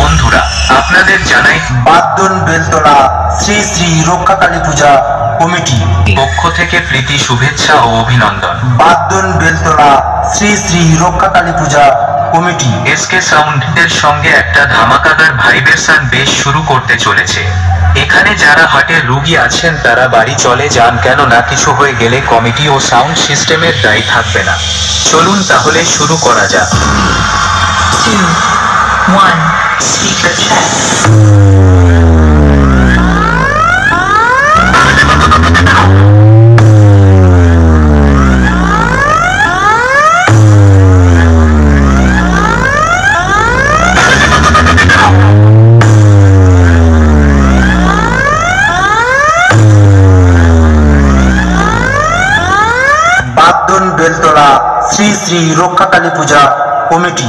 বন্ধুরা আপনাদের জানাই বাদ্যন বেলতলা শ্রী শ্রী রক্ষাকালী পূজা কমিটি। পক্ষ থেকে প্রীতি শুভেচ্ছা ও অভিনন্দন। বাদ্যন Beltala Shri Shri Rakshakali puja committee. SK sound এর সঙ্গে একটা ধামাকাদার ভাইব্রেশন বেশ শুরু করতে চলেছে। এখানে যারা হাটে রুগী আছেন তারা বাড়ি চলে যান কেন না কিছু হয়ে গেলে কমিটি ও সাউন্ড সিস্টেমের দায়ী থাকবে না। চলুন তাহলে শুরু করা যাক। Two, one, Speaker Beltala Shri Shri Rakshakali puja committee.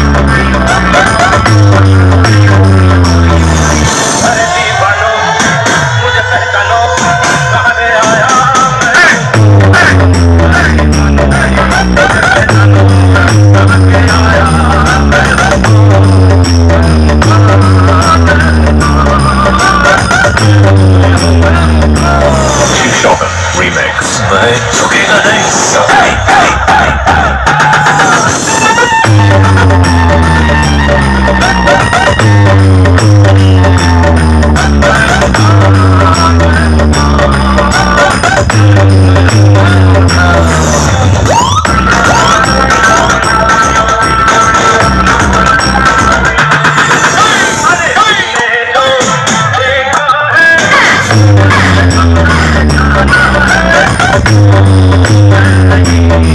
झुकेगा नहीं Thank you.